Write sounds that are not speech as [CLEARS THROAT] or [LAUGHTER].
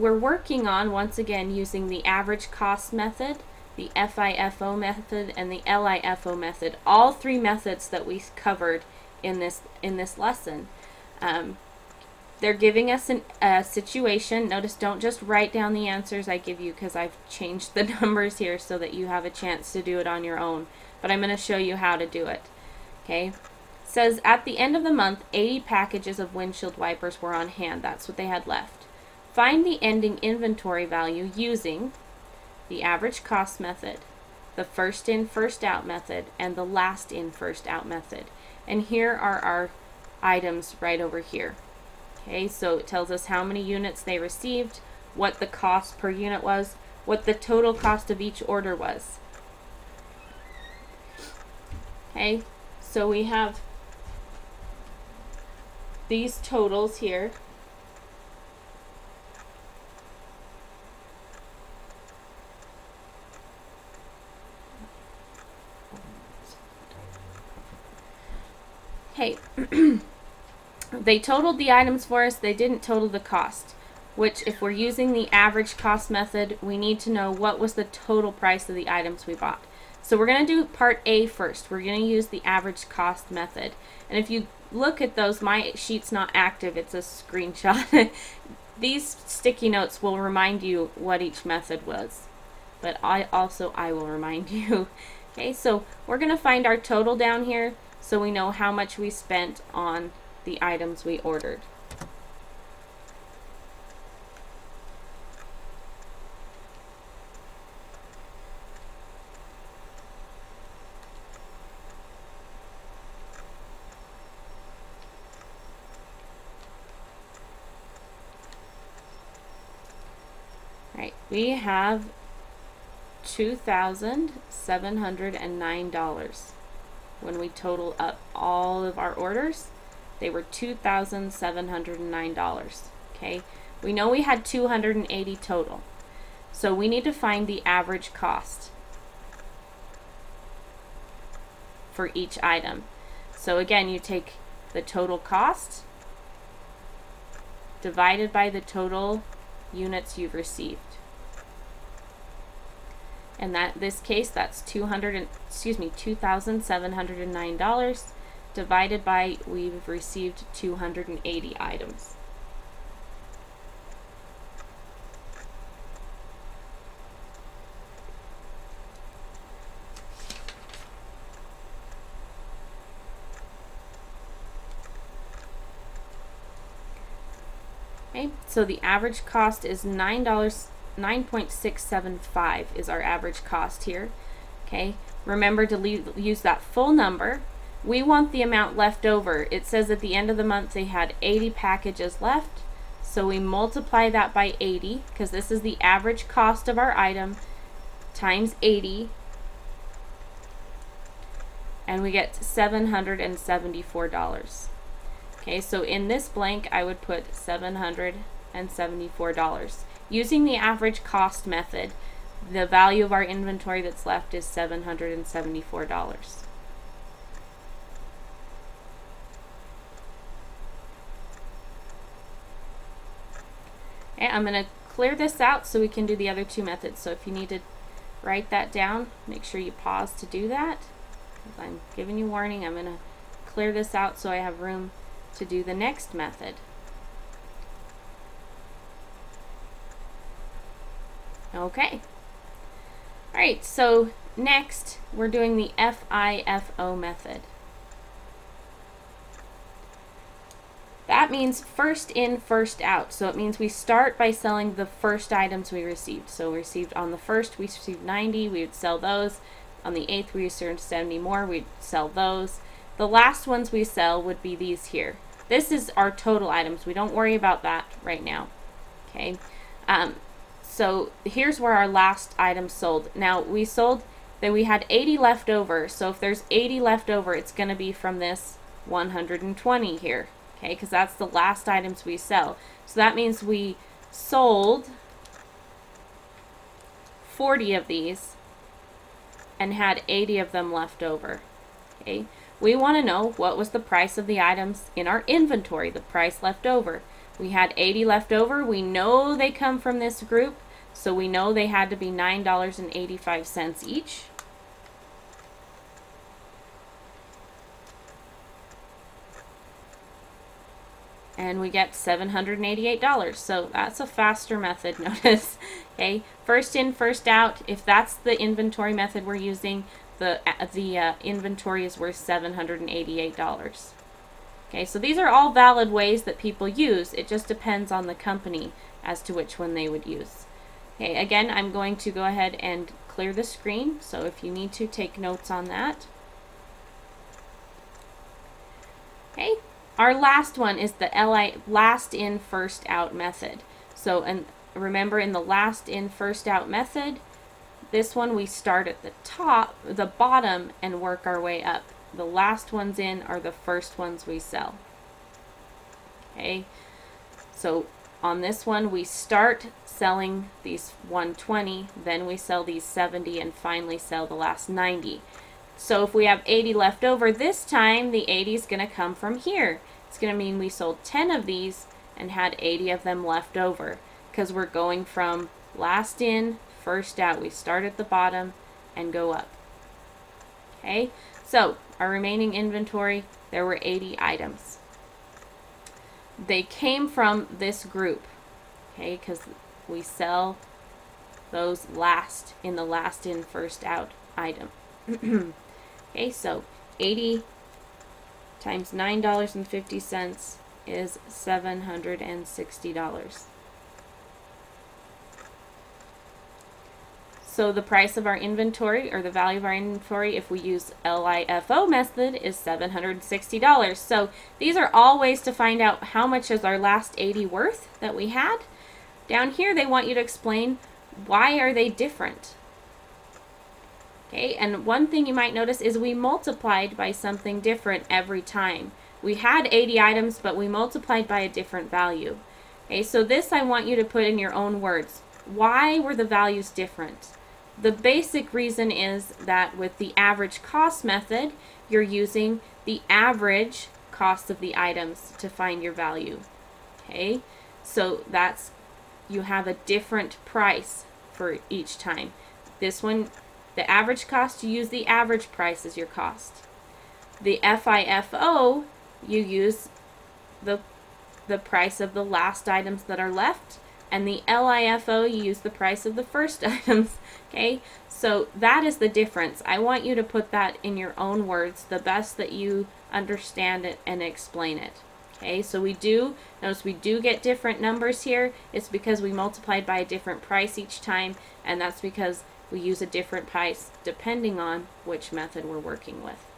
we're working on, once again, using the average cost method, the FIFO method, and the LIFO method. All three methods that we covered in this, in this lesson. Um, they're giving us an, a situation. Notice don't just write down the answers I give you because I've changed the [LAUGHS] numbers here so that you have a chance to do it on your own. But I'm going to show you how to do it. Okay. says at the end of the month, 80 packages of windshield wipers were on hand. That's what they had left. Find the ending inventory value using the average cost method, the first in, first out method, and the last in, first out method. And here are our items right over here. Okay, so it tells us how many units they received, what the cost per unit was, what the total cost of each order was. Okay, so we have these totals here. Okay. [CLEARS THROAT] they totaled the items for us, they didn't total the cost. Which, if we're using the average cost method, we need to know what was the total price of the items we bought. So we're going to do part A first. We're going to use the average cost method. And if you look at those, my sheet's not active, it's a screenshot. [LAUGHS] These sticky notes will remind you what each method was. But I also, I will remind [LAUGHS] you. Okay, so we're going to find our total down here so we know how much we spent on the items we ordered. Right, we have $2,709 when we total up all of our orders. They were $2,709. Okay, we know we had 280 total. So we need to find the average cost for each item. So again, you take the total cost divided by the total units you've received. In that this case, that's 200 and, excuse me, $2,709 divided by we've received 280 items. Okay, so the average cost is nine dollars 9.675 is our average cost here. Okay, remember to leave, use that full number we want the amount left over. It says at the end of the month they had 80 packages left. So we multiply that by 80 because this is the average cost of our item times 80 and we get $774. Okay, so in this blank I would put $774. Using the average cost method, the value of our inventory that's left is $774. Okay, I'm going to clear this out so we can do the other two methods. So if you need to write that down, make sure you pause to do that. I'm giving you warning, I'm going to clear this out so I have room to do the next method. Okay. Alright, so next we're doing the FIFO method. That means first in, first out. So it means we start by selling the first items we received. So we received on the first, we received 90, we would sell those. On the 8th, we received 70 more, we'd sell those. The last ones we sell would be these here. This is our total items. We don't worry about that right now. Okay. Um, so here's where our last item sold. Now we sold that we had 80 left over. So if there's 80 left over, it's going to be from this 120 here okay, because that's the last items we sell. So that means we sold 40 of these and had 80 of them left over, okay. We want to know what was the price of the items in our inventory, the price left over. We had 80 left over. We know they come from this group, so we know they had to be $9.85 each. and we get $788. So that's a faster method, [LAUGHS] notice. okay, first in, first out. If that's the inventory method we're using, the, uh, the uh, inventory is worth $788. Okay, so these are all valid ways that people use. It just depends on the company as to which one they would use. Okay, again, I'm going to go ahead and clear the screen. So if you need to, take notes on that. Okay, our last one is the LI last in first out method. So and remember in the last in first out method, this one we start at the top, the bottom and work our way up. The last ones in are the first ones we sell. Okay. So on this one we start selling these 120, then we sell these 70 and finally sell the last 90. So if we have 80 left over this time, the 80 is going to come from here. It's going to mean we sold 10 of these and had 80 of them left over because we're going from last in, first out. We start at the bottom and go up. Okay, so our remaining inventory, there were 80 items. They came from this group, okay, because we sell those last in the last in, first out item. [CLEARS THROAT] Okay, so 80 times $9.50 is $760. So the price of our inventory or the value of our inventory if we use LIFO method is $760. So these are all ways to find out how much is our last 80 worth that we had. Down here they want you to explain why are they different. Okay, and one thing you might notice is we multiplied by something different every time. We had 80 items, but we multiplied by a different value. Okay, so this I want you to put in your own words. Why were the values different? The basic reason is that with the average cost method, you're using the average cost of the items to find your value. Okay, so that's, you have a different price for each time. This one the average cost, you use the average price as your cost. The FIFO, you use the, the price of the last items that are left. And the LIFO, you use the price of the first [LAUGHS] items. Okay, so that is the difference. I want you to put that in your own words, the best that you understand it and explain it. Okay, so we do, notice we do get different numbers here. It's because we multiplied by a different price each time, and that's because we use a different price depending on which method we're working with.